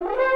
you